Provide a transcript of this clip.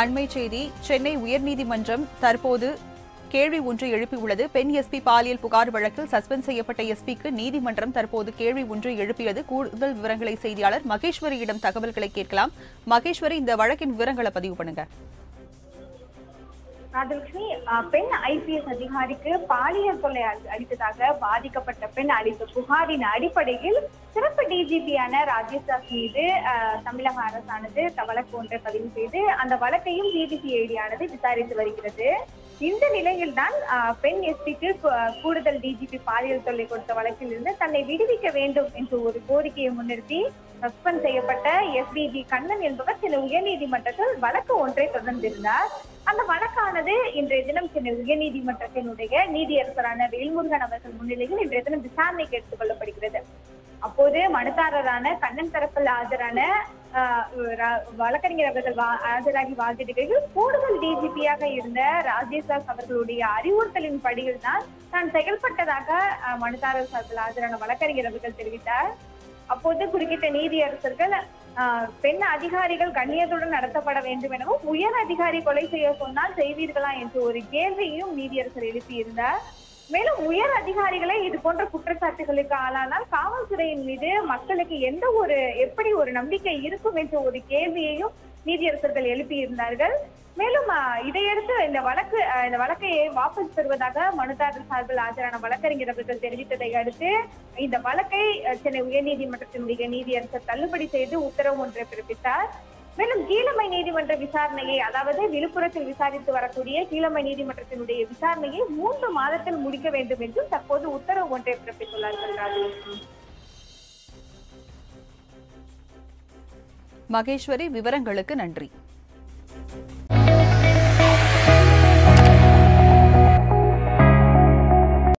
அண்மை செய்தி சென்னை உயர்நீதிமன்றம் தற்போது கேள்வி ஒன்று எழுப்பியுள்ளது. பெண் எஸ்பி பாலியல் புகார் வழக்கில் சஸ்பெண்ட் செய்யப்பட்ட எஸ்பிக்கு நீதிமன்றம் தற்போது கேள்வி ஒன்று எழுப்பியது. கூடுதல் விவரங்களை செய்தியாளர் மகேஸ்வரியிடம் தகவல்களை கேட்கலாம். மகேஸ்வரி இந்த வழக்கின் விவரங்களை பதிவு பண்ணுங்க. ராஜலட்சுமி பெண் ஐபிஎஸ் அதிகாரிக்கு பாலியல் தொல்லை அளித்ததாக பாதிக்கப்பட்ட பெண் அளித்த புகாரின் அடிப்படையில் சிறப்பு டிஜிபியான ராஜேஷ் மீது தமிழக அரசானது வழக்கு ஒன்றை பதிவு செய்து அந்த வழக்கையும் ஆனது விசாரித்து வருகிறது. இந்த நிலையில்தான் அஹ், பெண் எஸ்பிக்கு கூடுதல் டிஜிபி பாலியல் தொல்லை கொடுத்த வழக்கில் இருந்து தன்னை விடுவிக்க வேண்டும் என்று ஒரு கோரிக்கையை முன்னிறுத்தி சஸ்பெண்ட் செய்யப்பட்ட எஸ்பிஜி கண்ணன் என்பவர் சில உயர்நீதிமன்றத்தில் வழக்கு ஒன்றை தொடர்ந்திருந்தார். அந்த வழக்கானது இன்றைய தினம் சென்னை உயர்நீதிமன்றத்தினுடைய நீதியரசரான வேல்முருகன் அவர்கள் முன்னிலையில் இன்றைய தினம் விசாரணைக்கு எடுத்துக் கொள்ளப்படுகிறது. அப்போது மனுதாரரான கண்ணன் தரப்பில் ஆஜரான ஆஹ், வழக்கறிஞர் அவர்கள் வா- ஆஜராகி வாதிடுகையில் கூடுதல் டிஜிபியாக இருந்த ராஜேஷ் அவர்களுடைய அறிவுறுத்தலின் படியில் தான் தான் செயல்பட்டதாக மனுதாரர் சார்பில் ஆஜரான வழக்கறிஞர் அவர்கள் தெரிவித்தார். அப்போது குறுக்கிட்ட நீதியரசர்கள் ஆஹ், பெண் அதிகாரிகள் கண்ணியத்துடன் நடத்தப்பட வேண்டும் எனவும் உயர் அதிகாரி கொலை செய்ய சொன்னால் செய்வீர்களா என்று ஒரு கேள்வியையும் நீதியரசர் எழுப்பியிருந்தார். மேலும் உயர் அதிகாரிகளே இது போன்ற குற்றச்சாட்டுகளுக்கு ஆளானால் காவல்துறையின் மீது மக்களுக்கு எந்த ஒரு எப்படி ஒரு நம்பிக்கை இருக்கும் என்ற ஒரு கேள்வியையும் நீதியரசர்கள் எழுப்பியிருந்தார்கள். மேலும் இதையடுத்து இந்த வழக்கு இந்த வழக்கை வாபஸ் பெறுவதாக மனுதாரர் சார்பில் ஆஜரான வழக்கறிஞர் அவர்கள் தெரிவித்ததை அடுத்து இந்த வழக்கை சென்னை உயர்நீதிமன்றத்தினுடைய நீதியரசர் தள்ளுபடி செய்து உத்தரவு ஒன்றை பிறப்பித்தார். மேலும் கீழமை நீதிமன்ற விசாரணையை அதாவது விழுப்புரத்தில் விசாரித்து வரக்கூடிய கீழமை நீதிமன்றத்தினுடைய விசாரணையை மூன்று மாதத்தில் முடிக்க வேண்டும் என்றும் தற்போது உத்தரவு ஒன்றை பிறப்பித்துள்ளார்கள் மகேஸ்வரி விவரங்களுக்கு நன்றி.